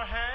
our hands.